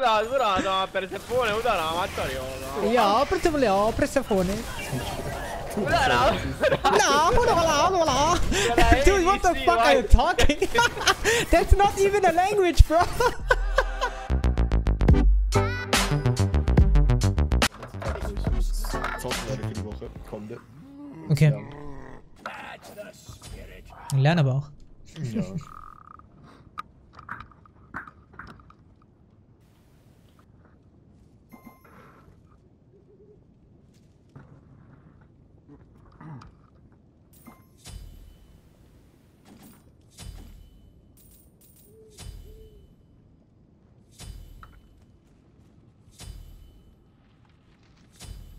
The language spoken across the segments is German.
da, da, da, Persefone, udara, Mattario. Ja, Persefone, ja, Persefone. Udara. No, hold on, hold on, hold on. Dude, what the fuck are you talking? That's not even a language, bro. Zocken für die Woche. Kommende. Okay. Lerne aber auch. Ja.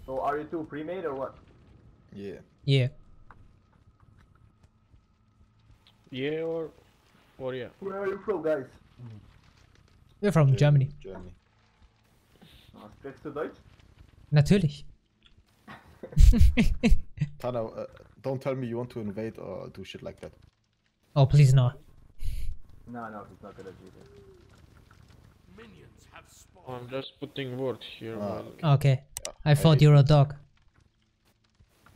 So are you two pre-made or what? Yeah. Yeah. Yeah, or, or yeah. Where are you from, guys? We're from Germany. Germany. Ah, sprichst du Deutsch? Natürlich. Tana, uh, don't tell me you want to invade or do shit like that. Oh, please no. No, no, he's not gonna do that. Minions have spawned. I'm just putting word here. Ah, man. Okay. I thought you were a dog.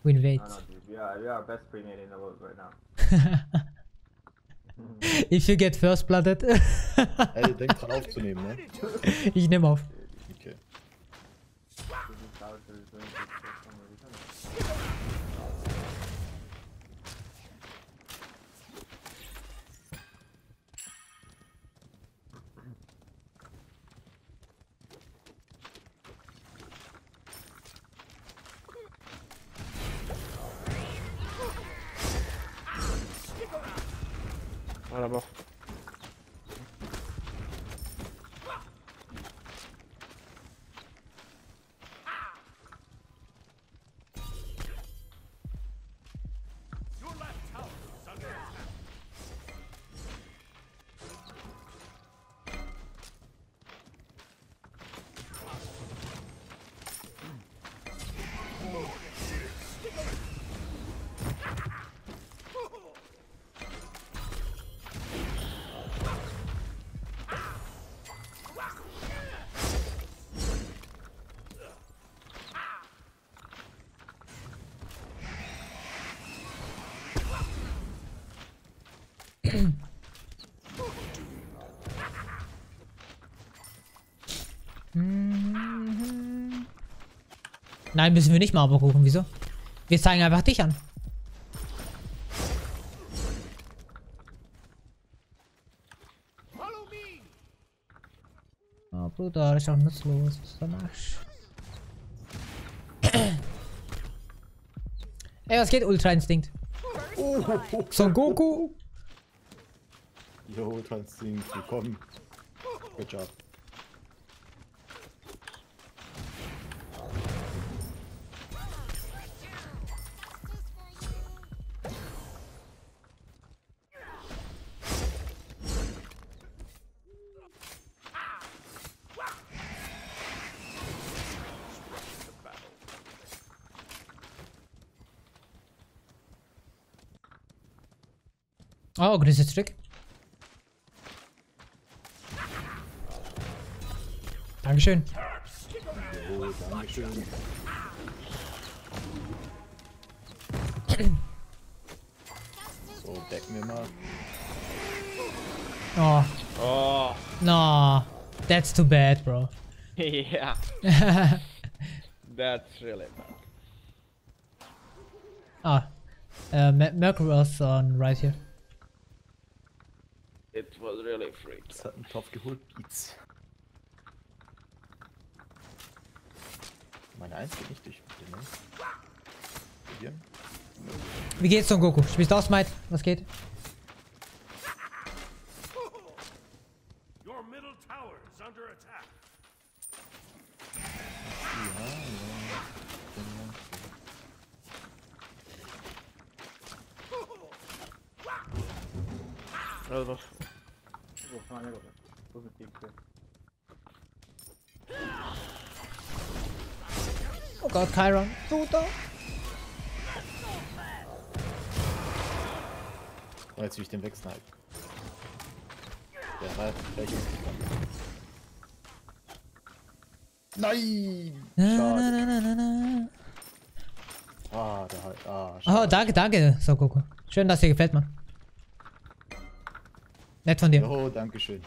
Who invades. No, no. We are, we are best pre-made in the world right now. If you get first blooded. Ey, denk dran aufzunehmen, ne? ich nehme auf. à la mort. Nein, müssen wir nicht mal gucken. Wieso? Wir zeigen einfach dich an. Oh, Bruder, ist doch nutzlos. Was ist der Arsch? Ey, was geht? Ultra Instinkt. Son Goku. Jo, Ultra-Instinkt, willkommen. Good job. Oh, zurück. Dankeschön. Jo, Dankeschön. So, decken wir mal. Oh, Oh, no. That's too bad, bro. yeah. That's really bad. Ah. Uh, Mer Mercury was on right here. It was really freaky. Das hat einen Topf geholt. Beats. Meine Eins geht nicht durch. ne? Probieren. Wie geht's, Son Goku? Spielst du aus, Mate? Was geht? Your middle tower is under attack. Ja, ja. Genau. Oh, fine, I got it. Doesn't keep good. Oh Gott, Chiron. Bruder. Oh, jetzt will ich den wegsnipen. Der gleich umgekommen. Nein! Schade. Ah, der halt. Ah, Oh, schade. danke, danke, so Goku. Schön, dass dir gefällt, Mann. Nett von dir. Oh, danke schön.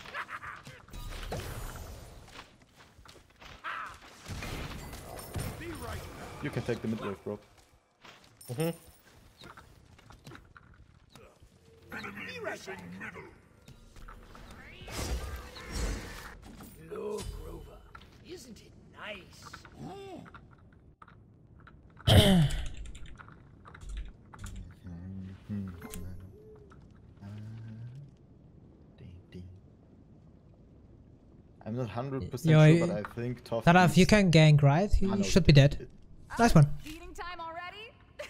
You can take the mid wave, bro. Look, I'm not 100% Yo, sure, but I think Tough Taraf, you can gank, right? I You know. should be dead. Nice one. Feeding time already?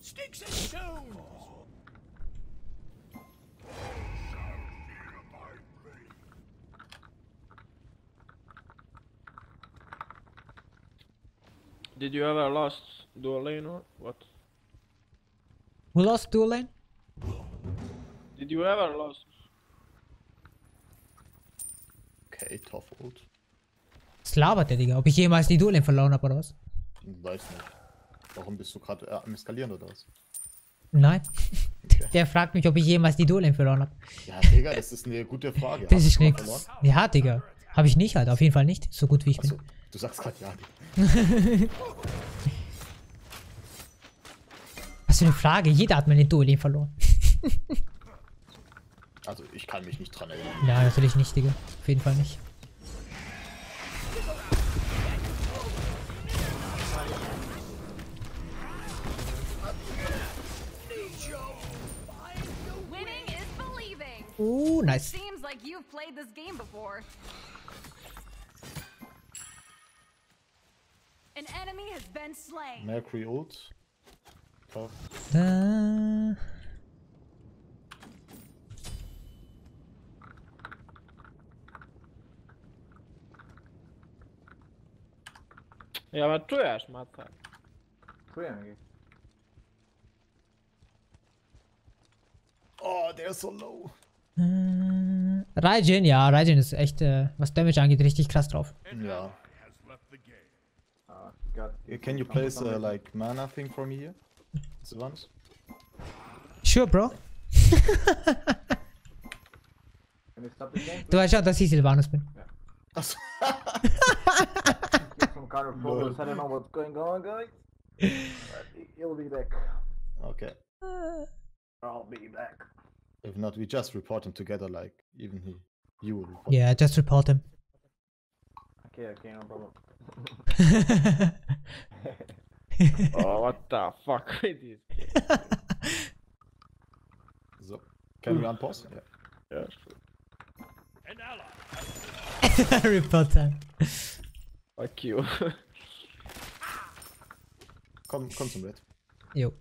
Sticks and stones. Did you ever lost dual lane or what? Who lost dual lane? Did you ever lost? Okay, Tough ult. Was labert der, Digga? Ob ich jemals die Dual Lane verloren habe oder was? Weiß nicht. Warum bist du gerade äh, am Eskalieren oder was? Nein. Der fragt mich, ob ich jemals die Dual Lane verloren habe. Ja, Digga, das ist eine gute Frage. Das Hast ist nix. Ja, Digga. Habe ich nicht halt. Auf jeden Fall nicht. So gut wie ich Achso, bin. du sagst gerade ja. Was für eine Frage. Jeder hat meine Dual Lane verloren. Also, ich kann mich nicht dran erinnern. Ja, natürlich nicht, Digga. Auf jeden Fall nicht. Winning is believing. Oh, nice. Seems like you've played this game before. An enemy has been slain. Mercury ult. Da. Ja men czujesz matę. Czuję mnie. Oh, der ist so low. Äh, Raijin, ja, Raijin ist echt, äh, was Damage angeht, richtig krass drauf. Ja. Uh, got Uh, Can you place uh, like mana thing me here? Sylvanus? Sure, Bro. Can you stop the game? Du weißt schon, dass ich Silvanus bin. Achso. Get some kind of progress. I don't know what's going on, guys. But he'll be back. Okay. I'll be back. If not, we just report him together, like even he, you will report. Yeah, just report him. Okay, okay, no problem. Oh what the fuck with this? So. Can we unpause? Yeah. Yeah. An ally. report time. Fuck you. Komm, komm zum Red. Jo.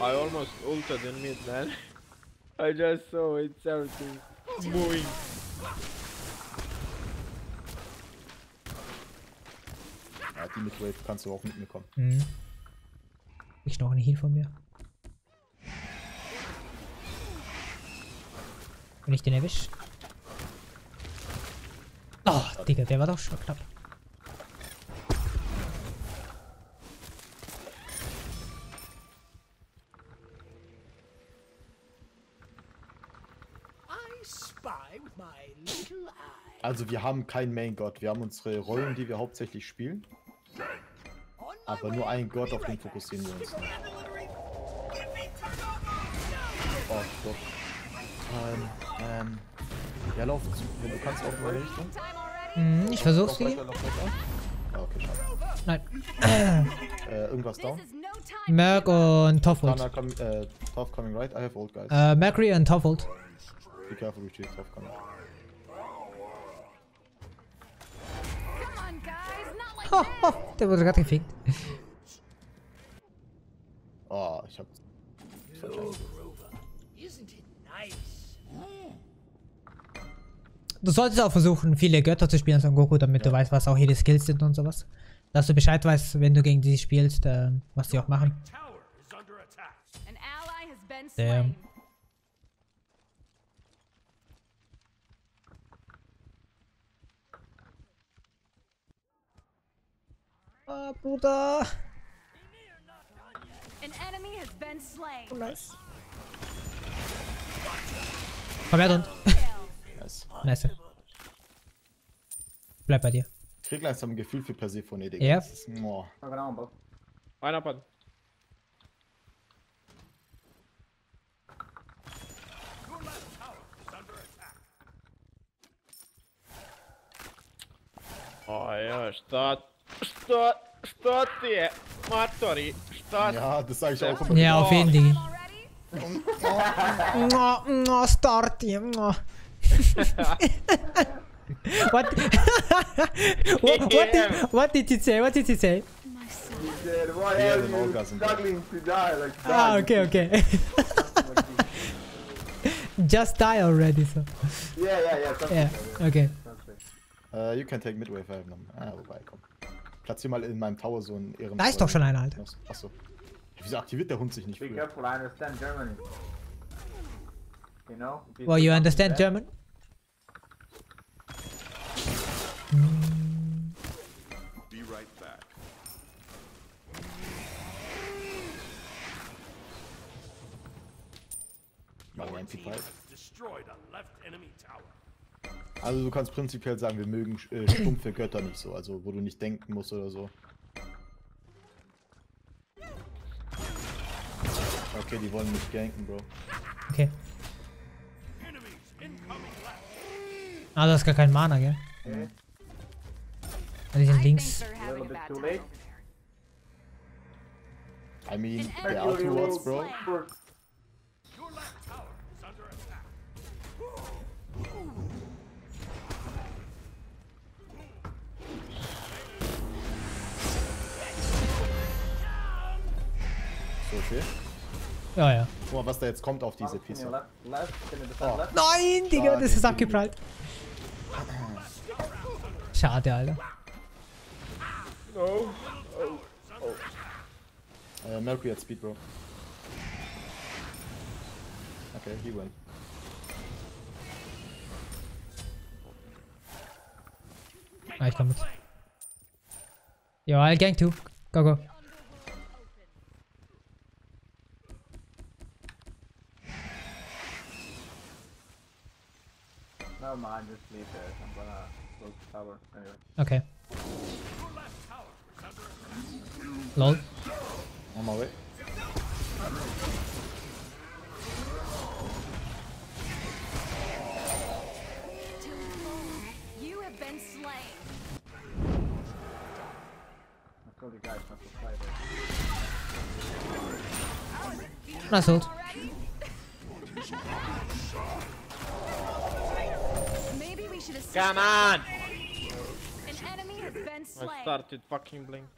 I almost ulted in mid man. I just saw it's everything moving. Die mit Wave kannst du auch mit mir kommen. Mhm. Ich noch eine Heal von mir. Wenn ich den erwisch. Oh, Digga, der war doch schon knapp. Also wir haben keinen Main God. Wir haben unsere Rollen, die wir hauptsächlich spielen. Aber nur einen Gott, auf den fokussieren wir uns. Oh, Gott. Ähm, ähm. Ja, lauf zu. Wenn du kannst, auf meine Richtung. Already? Mhm, ich versuch's lauf weiter. Ah, okay, schade. Nein. Äh, irgendwas down? Merc und. Tana coming, äh, Tough coming right. I have old guys. Äh, Mercury und Toffelt. Be careful, retreat. Tough coming. der wurde gerade gefickt. Oh, ich hab. Du solltest auch versuchen, viele Götter zu spielen, Son Goku, damit du weißt, was auch ihre Skills sind und sowas. Dass du Bescheid weißt, wenn du gegen die spielst, äh, was die auch machen. Tower is under attack. An ally has been Damn. slain. Ah, Bruder. An enemy has been slain. Nice. Komm her, und. Nice. Nice. Bleib bei dir. Ich krieg langsam ein Gefühl für Persephone, Digga. Ja. Bro. Einer Pan. Oh ja, statt, statt, statt die, Matori, statt. Ja, das sag ich auch immer. Ja, auf jeden Ding. Already? Mwah, mwah, start hier. mwah. what? what, what, did, what did he say? What did he say? He said, why Yeah, are the you orgasm, bro. struggling to die like Ah, okay, okay. Just die already, so. Yeah, yeah, yeah. Trust Yeah, me, yeah, okay. trust me. Äh, you can take midway five noch. Ah, wobei, komm. Platzier mal in meinem Tower so einen Ehren. Da ist doch schon einer, Alter. Achso. Wieso aktiviert der Hund sich nicht Be früher? careful, I understand Germany. You know? Well, you understand German? Be right back. Mal ein MP5. Destroyed a left enemy tower. Also du kannst prinzipiell sagen, wir mögen äh, stumpfe Götter nicht so, also wo du nicht denken musst oder so. Okay, die wollen mich ganken, Bro. Okay. Enemies incoming left. Ah, du hast gar keinen Mana, gell? Okay. Die sind I links. they're having a bit bad too So, okay. Ja, ja. Guck mal, was da jetzt kommt auf diese Pizza. Oh. Nein, Digga, das ist abgeprallt. Schade, Alter. No. Äh, Mercury hat Speed, Bro. Okay, he went. Ah, ich komm mit. Yo, I'll gang too. Go, go. Never mind, just leave it. I'm gonna close the tower. Anyway. Okay. Lol. On my way. You have been slain. I told Come on! An enemy has been I started fucking blink.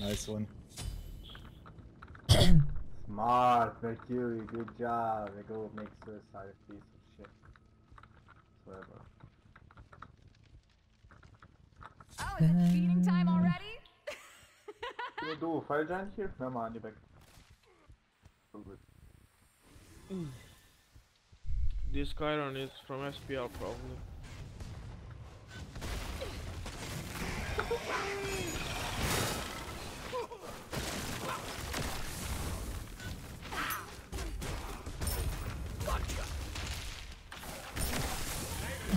Nice one. Smart, Mercury, good job. They go make suicide piece of shit. Whatever. Oh, is it feeding time already? Can you do a fire giant here? Never mind, you're back. So good. This Chiron is from SPL probably.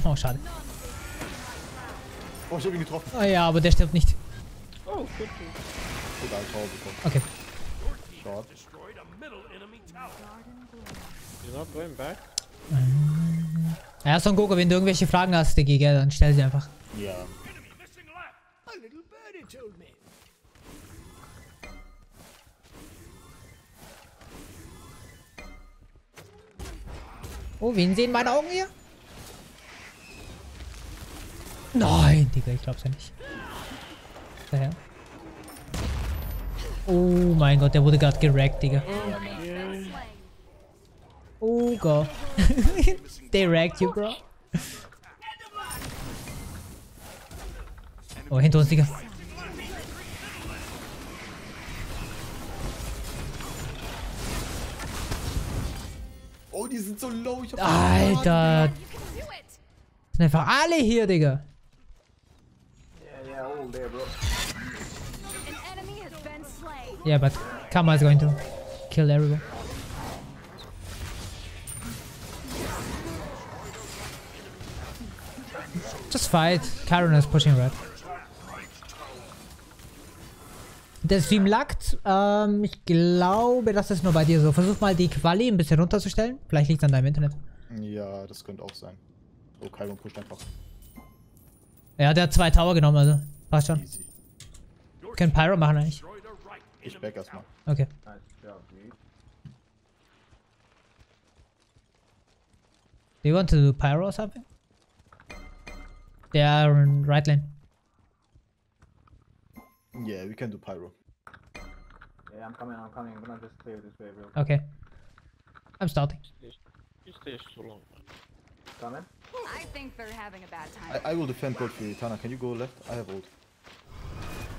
Oh, schade. Oh, ich hab ihn getroffen. Ah ja, aber der stirbt nicht. Oh, good. too. Total Tower bekommen. Okay. Short. You're not going back? Ja, Son Goku, wenn du irgendwelche Fragen hast, Diggi, gell, dann stell sie einfach. Ja. Oh, wen sehen meine Augen hier? Nein, Digga, ich glaub's ja nicht. Daher. Oh mein Gott, der wurde gerade gerackt, Digga. Oh god. they wrecked you, bro. Oh, hinter uns, Digga. Oh, die sind so low. Ich hab Alter. Sind einfach alle hier, Digga. Yeah, but Kama is going to kill everyone. Just fight. Karen is pushing red. Der Stream laggt. Ähm, ich glaube, das ist nur bei dir so. Versuch mal die Quali ein bisschen runterzustellen. Vielleicht liegt es an deinem Internet. Ja, das könnte auch sein. Oh, Kairon pusht einfach. Ja, der hat zwei Tower genommen, also. Passt schon. Können Pyro machen eigentlich. Destroyed Ich back erstmal. Okay. Nice job, dude. Do you want to do Pyro or something? They are in right lane. Yeah, we can do Pyro. Yeah, I'm coming, I'm coming. I'm gonna just clear this way real quick. Okay. I'm starting. You stay so long. Coming? I think they're having a bad time. I, I will defend gold for you. Tana, can you go left? I have ult.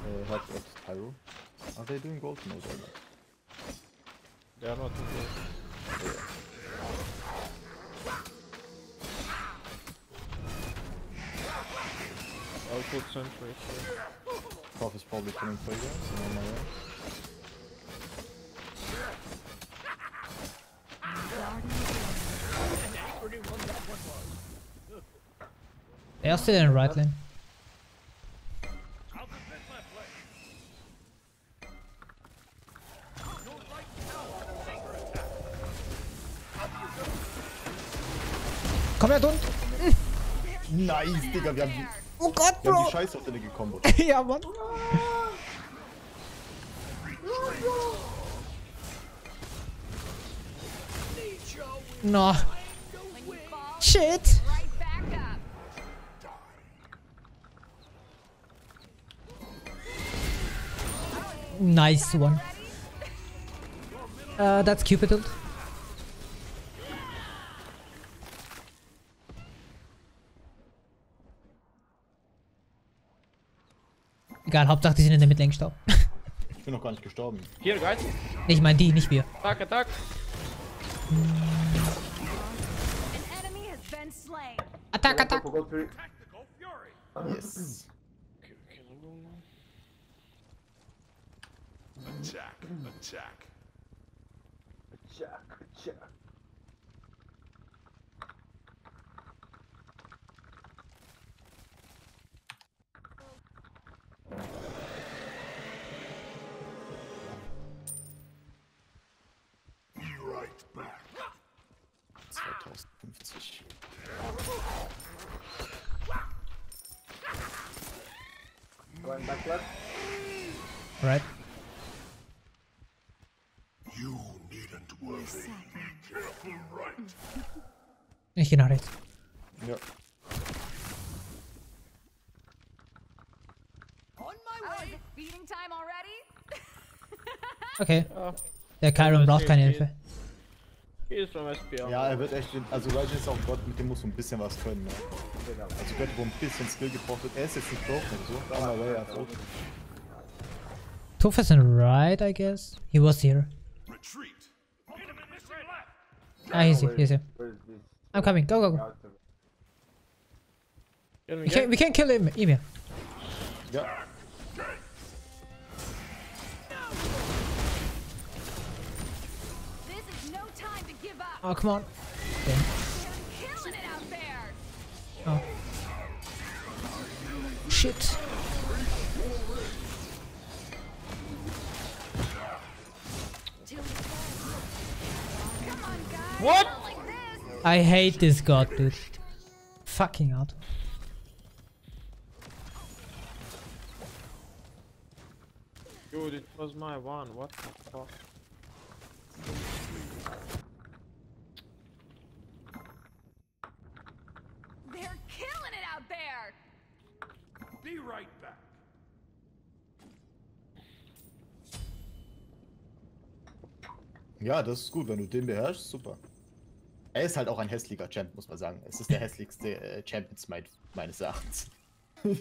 Uh, help at Pyro. Are they doing gold? No, they're not. They are not in the... I'll put sentry here. Prof is probably coming for you guys. I'm on my way. They are still in right lane. Komm her, Dund! Nice, Digga, wir haben die, Oh Gott, wir haben Bro! die Scheiße auf den gekommen. ja, Mann. No. You fall, Shit. Nice one. Uh, that's Cupid ult. Egal, Hauptsache die sind in der gestorben. Ich bin noch gar nicht gestorben. Here, guys. ich meine die, nicht wir. Attack, attack. Attack, attack. Yes. No, no. Attack. Attack. Left. Right. You needn't worry. Careful right. Ich geh nach rechts. Ja. On my Oh, way. is it feeding time already? Okay. Der Kyron braucht keine Hilfe. SPL. Ja, er wird echt. Also, Raijin ist auch ein Gott, mit dem muss so ein bisschen was können. Ne? Also, Gott, wo ein bisschen Skill gebraucht wird. Er ist jetzt nicht broken oder so. On my way, er hat Ult. Toph is in right, I guess. He was here. Retreat. Ah, he's here, he's here. I'm coming, go, go, go. Can we We can, we can kill him, Emir. Ja. Oh, come on. They're killing it out there. Oh. Shit. Come on, guys. What? Not like this. I hate this god, dude. Fucking out. Dude, it was my one. What the fuck? Ja, das ist gut. Wenn du den beherrschst, super. Er ist halt auch ein hässlicher Champ, muss man sagen. Es ist der hässlichste äh, Champions mein, meines Erachtens.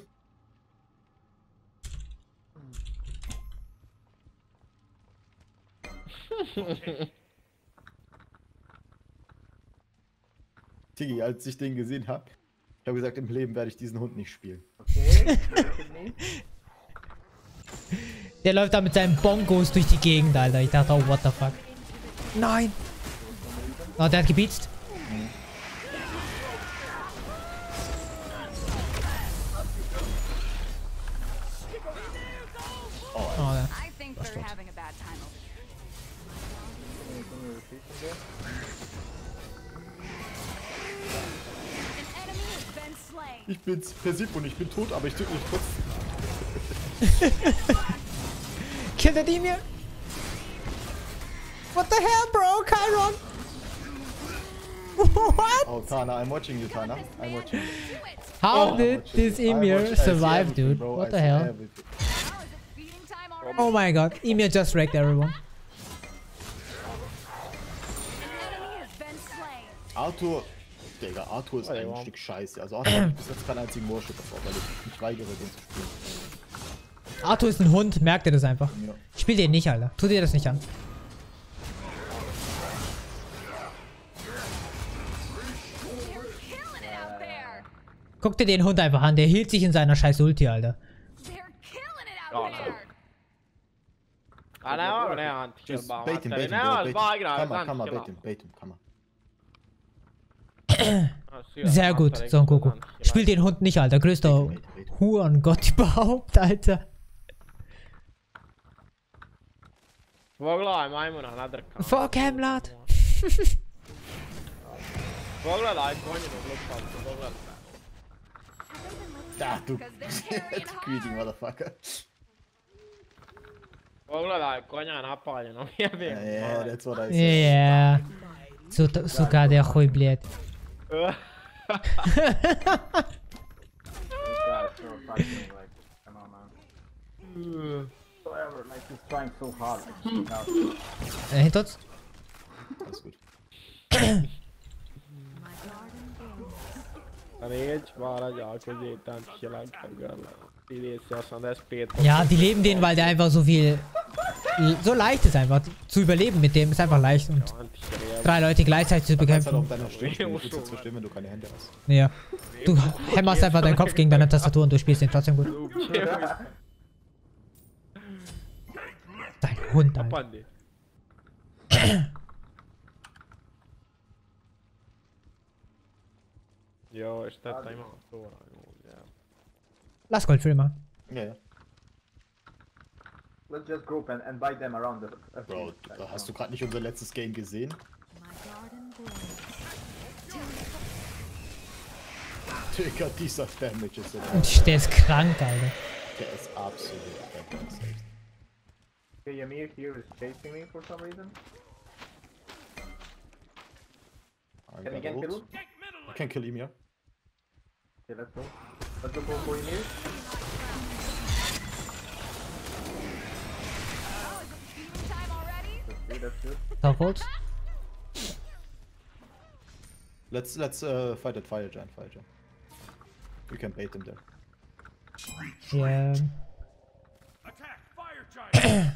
Tigi, als ich den gesehen habe, ich habe gesagt, im Leben werde ich diesen Hund nicht spielen. Okay. Der läuft da mit seinen Bongos durch die Gegend, Alter. Ich dachte, oh, what the fuck. Nein. Oh, der hat gebietzt. Oh, ja. Been slain. Ich bin's, Persip und ich bin tot, aber ich töte mich trotzdem. Killt er die mir? What the hell, bro? Chiron? What? Oh, Tana, I'm watching you, Tana. I'm watching you. How I'm did this Emir survive, dude? bro. What I the hell? Oh my god, Emir just wrecked everyone. Arthur, Digga, Arthur ist Oh, ein. Stück Scheiße. Also Arthur hat bis jetzt keinen einzigen Warship davor, weil ich mich weigere, den zu spielen. Arthur ist ein Hund, merkt ihr das einfach. Ja. Spiel den nicht, Alter. Tu dir das nicht an. Guck dir den Hund einfach an, der hielt sich in seiner scheiß Ulti, Alter. Oh, han inte Just bait him, bait him, bro. Bait him. Come on, come on, bait him, bait him, come on. Sehr gut, Son Goku. Spiel den Hund nicht, Alter. Größter Hurengott überhaupt, Alter. Majmunen, han hade det Fuck him, lad. Var glad i konjen och luftfallet. Var glad. Da, du Because they're carrying greedy hard. motherfucker. Var glad i konjen happaljen och jag Yeah, vet. yeah, that's what I said. Yeah. Su- Сука, der хуй, блядь. This guy is so fucking like, come on man. So ever, like he's trying so hard. Like, now. Äh, hinter jag och det inte hela kvällen. Det är det jag som det spelet. Ja, die leben den, weil der einfach so viel... So leicht ist einfach. Zu überleben mit dem ist einfach leicht. Und drei Leute gleichzeitig zu kannst halt bekämpfen. deiner Stimme spielen, du kannst verstehen, wenn du keine Hände hast. Ja. Du hämmerst einfach deinen Kopf gegen deine Tastatur und du spielst den trotzdem gut. Dein Hund, Alter. Pandi. Jo, ich detta i magen. Lass Goldfilm mal. Ja, ja. Let's just group and, and bite them around the. uh, Bro, hast you du gerade nicht unser letztes Game gesehen? Digga, dieser Damage ist so Und der ist krank, Alter. Der ist absolut know. Okay, Ymir here is chasing me for some reason. I Can we get killed? You can kill him, yeah? Okay, let's go. Let's go for, for Ymir. Oh, is it feeding time already? That's good, that's good. Tauchholz? Let's let's uh, fight at Fire Giant, Fire Giant. We can bait him there. Yeah. Attack! Fire giant!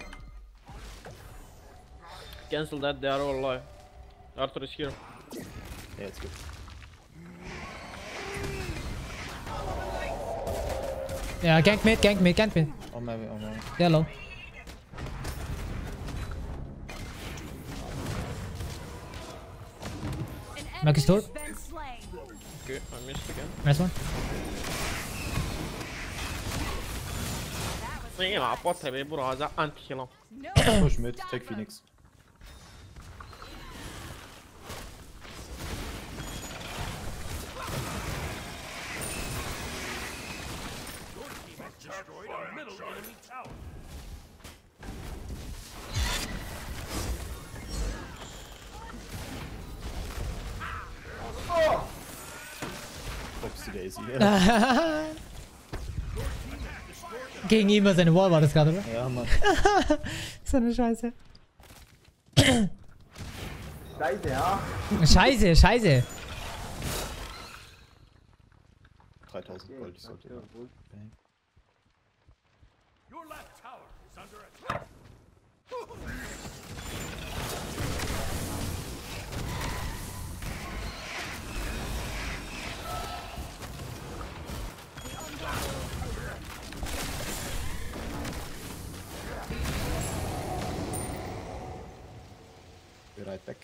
Cancel that, they are all alive. Arthur is here. Yeah, it's good. Ja, gank mit, gank mit, gank mit. Oh my, oh my. Der low. An Mark is enemy tot. has been slain. Okay, I missed again. Nice one. Sì, ma potrebbe brosa anti-heal. No Push mid, stop take us. Phoenix. Destroyed a middle enemy tower. Daisy. Gegen ihn war seine Wall war das gerade, oder? ja, Mann. So eine Scheiße. Scheiße, ja? Scheiße, scheiße. 3000 Gold, ich sollte. Okay. Your left tower is under attack. Bereit weg.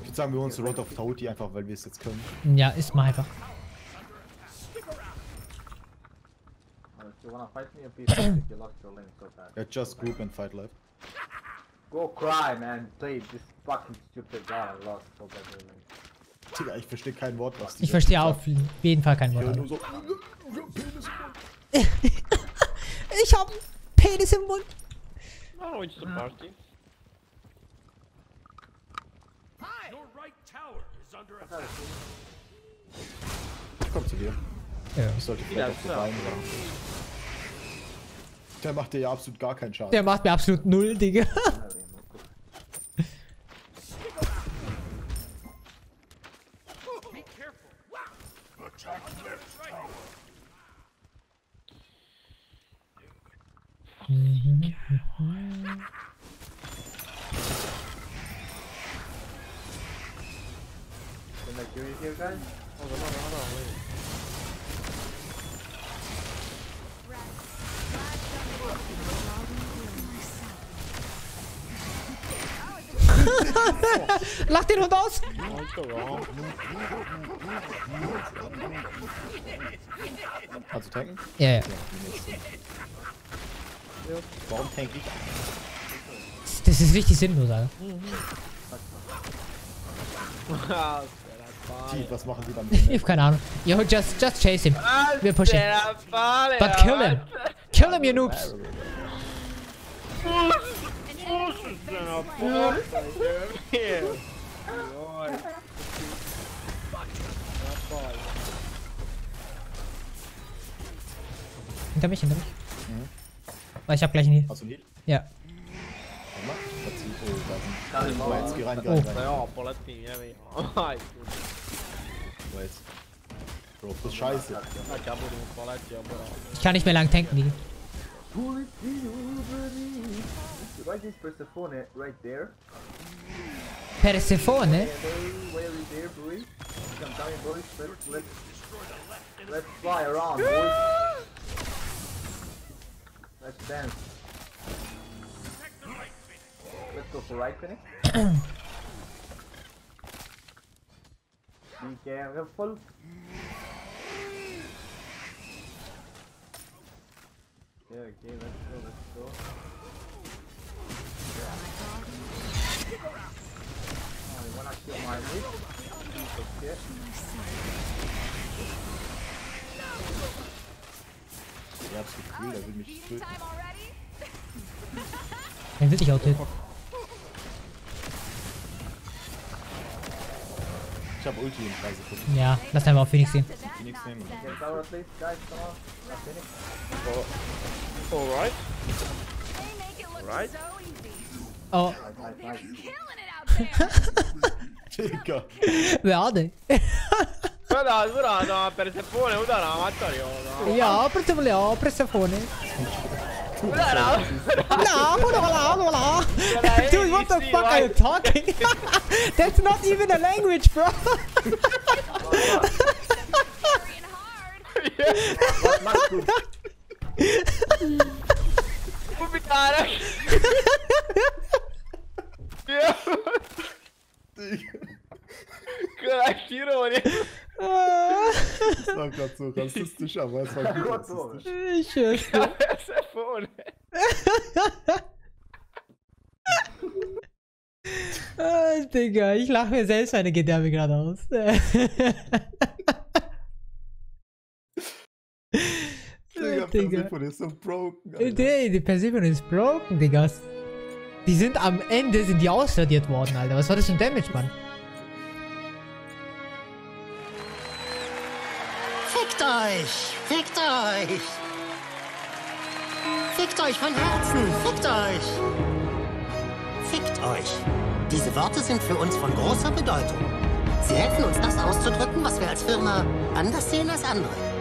Ich würde sagen, wir holen uns Rod of Tauti einfach, weil wir es jetzt können. Ja, ist mal einfach. You wanna fight me or be? You lost your lane so bad. Ja, just group and fight left. Go cry, man. Play this fucking stupid guy. I lost so bad your lane. Digga, ich verstehe kein Wort, was die Ich verstehe auf jeden Fall kein Wort. Ja, so. Ich hab einen Penis im Mund. Oh, it's the party. Your right tower is under attack. Ich komm zu dir. Ja. Ich sollte vielleicht Ja, auf die. Beine machen. Der macht dir ja absolut gar keinen Schaden. Der macht mir absolut null, Digga. Be careful. Attack left tower. Can I kill you here, guys? Lach den Hund aus. Kannst du tanken? Ja, ja. Warum tank ich? Das ist richtig sinnlos, Alter. Die, was machen die dann? Ich hab keine Ahnung. Yo, just, just chase him. Wir pushen. But kill him. Kill him, you noobs. Hinter mich, hinter mich. Weil ich hab gleich einen Heal. Hast du einen Heal? Ja. Oh, jetzt geh rein, geh rein. Ja, Paletti, ja, ja. Oh. Bro, das ist scheiße. Ich kann nicht mehr lang tanken, Digga. Why is Persephone right there? Persephone? Hey, eh? where is there, boys? Come down, boys. Let's, let's, let's fly around, boys. Let's dance. Let's go for right, Phoenix. Eh? Be careful. Okay, okay, let's go, let's go. Oh, you wanna kill my mid? Piece of shit. Ich hab's Gefühl, der will mich töten. Den will ich auch töten. Ich hab Ulti in 3 Sekunden. Ja, lass einfach auf Phoenix gehen. Phoenix nehmen. Get tower, please, guys, come on. Not Phoenix. Alright. They make it look Right. so easy. Oh, They're Nice, nice. killing it out there. Digga. werde. Guarda, ora no, Persefone, udara, amattorio. Ja, Persephone, ja, Persephone. Udara. La, hola, hola, hola. Dude, what the fuck are you talking? That's not even a language, bro. Working hard. Cacchirone. Das war grad so rassistisch, aber es war gut rassistisch. Ich dir. Persefone. Ah, Digga, ich lache mir selbst meine Gedärme gerade aus. Digga, Digga. Persephone ist so broken, Alter. Die, Persephone ist broken, Diggas. Die sind am Ende, sind die ausradiert worden, Alter. Was war das für ein Damage, Mann? Euch! Fickt euch! Fickt euch von Herzen! Fickt euch! Fickt euch! Diese Worte sind für uns von großer Bedeutung. Sie helfen uns, das auszudrücken, was wir als Firma anders sehen als andere.